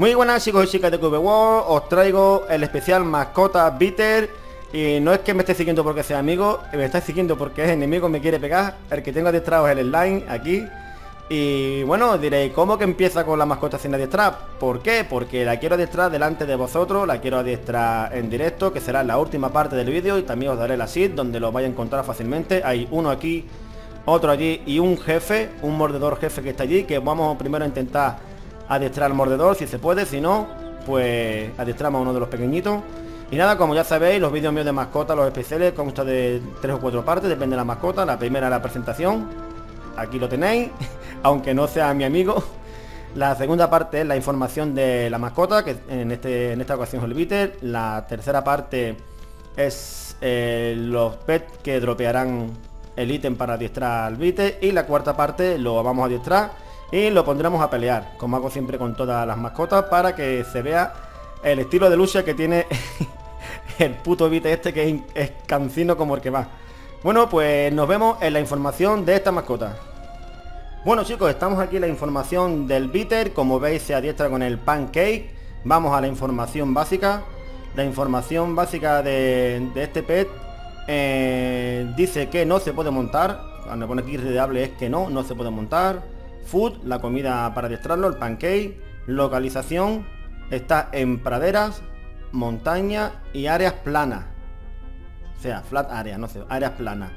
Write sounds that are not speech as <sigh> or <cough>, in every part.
Muy buenas chicos y chicas de QB World, os traigo el especial mascota Bitter y no es que me esté siguiendo porque sea amigo, me está siguiendo porque es enemigo, me quiere pegar, el que tengo adiestrado es el slime aquí y bueno, diréis, ¿cómo que empieza con la mascota sin adiestrar? ¿Por qué? Porque la quiero adiestrar delante de vosotros, la quiero adiestrar en directo, que será la última parte del vídeo y también os daré la seed donde lo vais a encontrar fácilmente. Hay uno aquí, otro allí y un jefe, un mordedor jefe que está allí, que vamos primero a intentar adiestrar al mordedor si se puede, si no, pues adiestramos a uno de los pequeñitos. Y nada, como ya sabéis, los vídeos míos de mascota, los especiales, constan de tres o cuatro partes, depende de la mascota. La primera la presentación, aquí lo tenéis, <laughs> aunque no sea mi amigo. La segunda parte es la información de la mascota, que en, este, en esta ocasión es el bitter. La tercera parte es eh, los pets que dropearán el ítem para adiestrar al bitter. Y la cuarta parte lo vamos a adiestrar y lo pondremos a pelear, como hago siempre con todas las mascotas, para que se vea el estilo de lucha que tiene <laughs> el puto Vite este que es, cancino como el que va. Bueno, pues nos vemos en la información de esta mascota. Bueno chicos, estamos aquí en la información del bitter, como veis se adiestra con el pancake. Vamos a la información básica. La información básica de, este pet eh, dice que no se puede montar. Cuando pone aquí irredeable es que no, no se puede montar. Food, la comida para adiestrarlo, el pancake. Localización, está en praderas, montaña y áreas planas. O sea, flat area, no sé, áreas planas.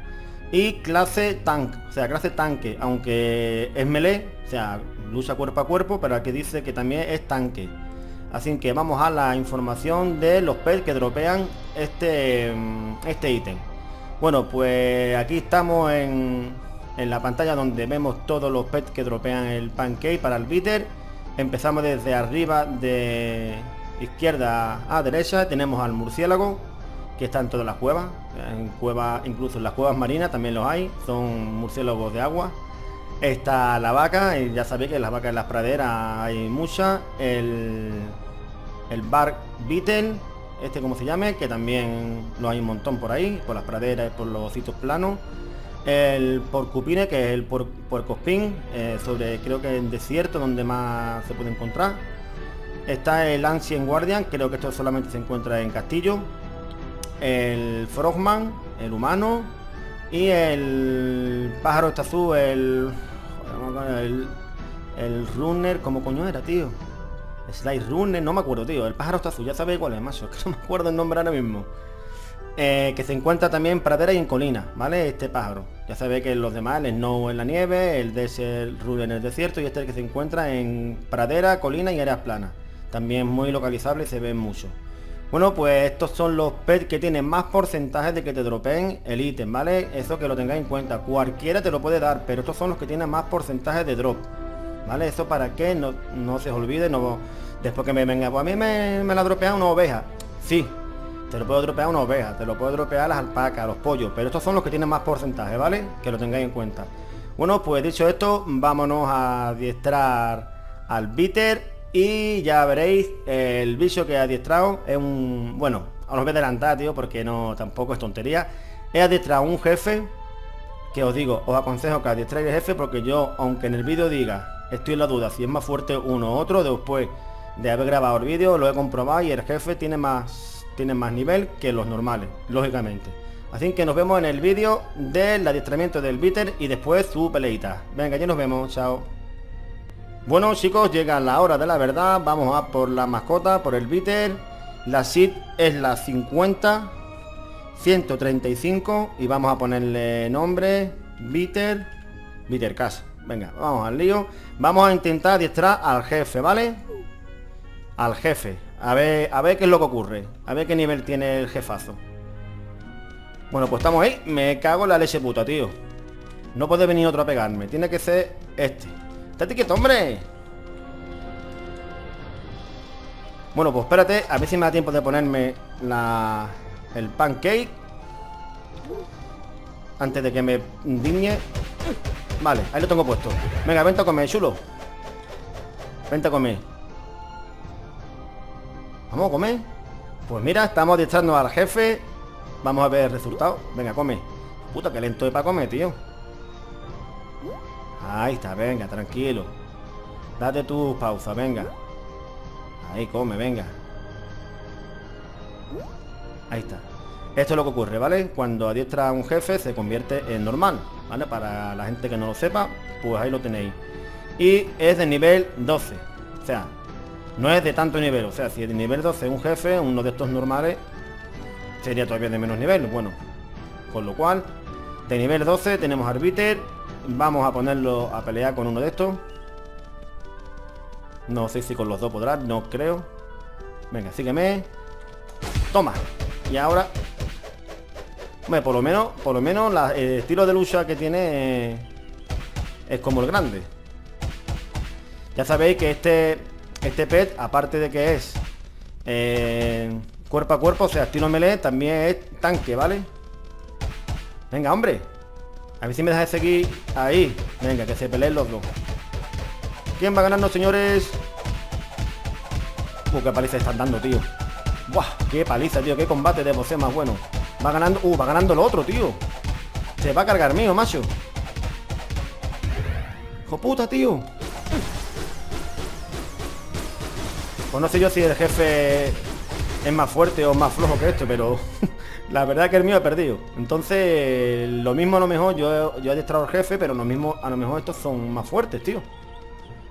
Y clase tank, o sea, clase tanque, aunque es melee, o sea, lucha cuerpo a cuerpo, pero aquí dice que también es tanque. Así que vamos a la información de los pets que dropean este mm, este ítem. Bueno, pues aquí estamos en, en la pantalla donde vemos todos los pets que dropean el pancake para el bitter. Empezamos desde arriba de izquierda a derecha. Tenemos al murciélago, que está en todas las cuevas. En cuevas, incluso en las cuevas marinas también los hay. Son murciélagos de agua. Está la vaca, ya sabéis que las vacas en las praderas hay muchas. El, el bark beetle, este como se llame, que también lo hay un montón por ahí, por las praderas y por los sitios planos el porcupine, que es el por, eh, sobre creo que el desierto donde más se puede encontrar. Está el Ancient Guardian, creo que esto solamente se encuentra en Castillo. El Frogman, el humano. Y el pájaro está azul, el, el, el runner, ¿cómo coño era, tío? Slide runner, no me acuerdo, tío. El pájaro está azul, ya sabéis cuál es, macho. <laughs> Que no me acuerdo el nombre ahora mismo. Eh, que se encuentra también en pradera y en colina, ¿vale? Este pájaro. Ya sabe que los demás, el Snow en la nieve, el Desert en el desierto y este es el que se encuentra en pradera, colina y áreas planas. También muy localizable y se ven mucho. Bueno, pues estos son los pets que tienen más porcentajes de que te dropeen el ítem, ¿vale? Eso que lo tengáis en cuenta. Cualquiera te lo puede dar, pero estos son los que tienen más porcentajes de drop. ¿Vale? Eso para que no, no se os olvide, no, después que me venga, pues a mí me, me la dropea una oveja. Sí, te lo puedo dropear una oveja, te lo puedo dropear las alpacas, los pollos, pero estos son los que tienen más porcentaje, ¿vale? Que lo tengáis en cuenta. Bueno, pues dicho esto, vámonos a adiestrar al bitter y ya veréis, el bicho que he adiestrado es un... Bueno, os lo voy a adelantar, tío, porque no tampoco es tontería. He adiestrado un jefe, que os digo, os aconsejo que adiestréis el jefe porque yo, aunque en el vídeo diga, estoy en la duda si es más fuerte uno u otro, después de haber grabado el vídeo, lo he comprobado y el jefe tiene más tienen más nivel que los normales, lógicamente. Así que nos vemos en el vídeo del adiestramiento del bitter y después su peleita. Venga, ya nos vemos, chao. Bueno chicos, llega la hora de la verdad, vamos a por la mascota, por el bitter. La SID es la 50, 135 y vamos a ponerle nombre, bitter, bitter cash. Venga, vamos al lío. Vamos a intentar adiestrar al jefe, ¿vale? Al jefe. A ver, a ver qué es lo que ocurre. A ver qué nivel tiene el jefazo. Bueno, pues estamos ahí. Me cago en la leche puta, tío. No puede venir otro a pegarme. Tiene que ser este. ¡Estate quieto, hombre! Bueno, pues espérate. A ver si me da tiempo de ponerme la... El pancake. Antes de que me indigne. Vale, ahí lo tengo puesto. Venga, vente a comer, chulo. Vente a comer. Vamos a comer. Pues mira, estamos adiestrando al jefe. Vamos a ver el resultado. Venga, come. Puta, que lento es para comer, tío. Ahí está, venga, tranquilo. Date tu pausa, venga. Ahí come, venga. Ahí está. Esto es lo que ocurre, ¿vale? Cuando adiestra a un jefe se convierte en normal, ¿vale? Para la gente que no lo sepa, pues ahí lo tenéis. Y es de nivel 12. O sea, no es de tanto nivel. O sea, si de nivel 12 un jefe, uno de estos normales, sería todavía de menos nivel. Bueno, con lo cual, de nivel 12 tenemos Arbiter. Vamos a ponerlo a pelear con uno de estos. No sé si con los dos podrá, no creo. Venga, sígueme. Toma. Y ahora... Hombre, por lo menos, por lo menos el estilo de lucha que tiene es, como el grande. Ya sabéis que este, este pet, aparte de que es eh, cuerpo a cuerpo, o sea, estilo melee, también es tanque, ¿vale? Venga, hombre. A ver si me deja de seguir ahí. Venga, que se peleen los dos. ¿Quién va a ganarnos, señores? Uh, qué paliza están dando, tío. Buah, qué paliza, tío. Qué combate de boxeo más bueno. Va ganando... Uh, va ganando el otro, tío. Se va a cargar mío, macho. Hijo puta, tío. Pues no sé yo si el jefe es más fuerte o más flojo que esto, pero <laughs> la verdad que el mío he perdido. Entonces, lo mismo a lo mejor yo, yo he destrado al jefe, pero lo mismo a lo mejor estos son más fuertes, tío.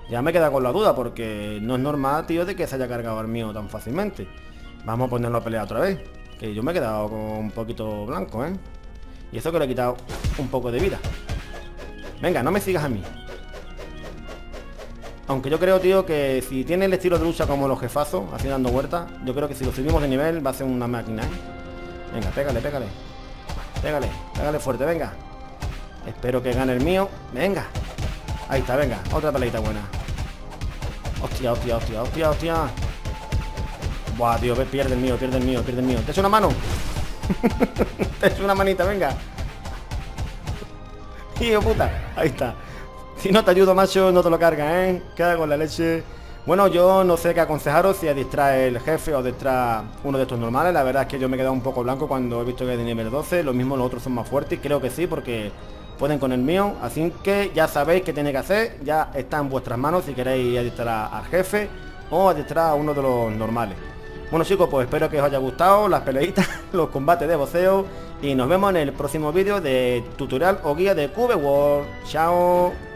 Ya me queda con la duda porque no es normal, tío, de que se haya cargado el mío tan fácilmente. Vamos a ponerlo a pelear otra vez. Que yo me he quedado con un poquito blanco, ¿eh? Y eso que le he quitado un poco de vida. Venga, no me sigas a mí. Aunque yo creo, tío, que si tiene el estilo de lucha como los jefazos, así dando vueltas, yo creo que si lo subimos de nivel va a ser una máquina, ¿eh? Venga, pégale, pégale. Pégale, pégale fuerte, venga. Espero que gane el mío. Venga. Ahí está, venga. Otra peleita buena. Hostia, hostia, hostia, hostia, hostia. Buah, tío, pierde el mío, pierde el mío, pierde el mío. ¿Te echo una mano? <laughs> Te echo una manita, venga. Tío, puta. Ahí está. Si no te ayudo, macho, no te lo carga, ¿eh? Queda con la leche. Bueno, yo no sé qué aconsejaros si distrae el jefe o distrae uno de estos normales. La verdad es que yo me he quedado un poco blanco cuando he visto que es de nivel 12. Lo mismo los otros son más fuertes. Creo que sí, porque pueden con el mío. Así que ya sabéis qué tiene que hacer. Ya está en vuestras manos si queréis adiestrar al jefe o adiestrar a uno de los normales. Bueno chicos, pues espero que os haya gustado las peleitas, <laughs> los combates de voceo y nos vemos en el próximo vídeo de tutorial o guía de Cube World. Chao.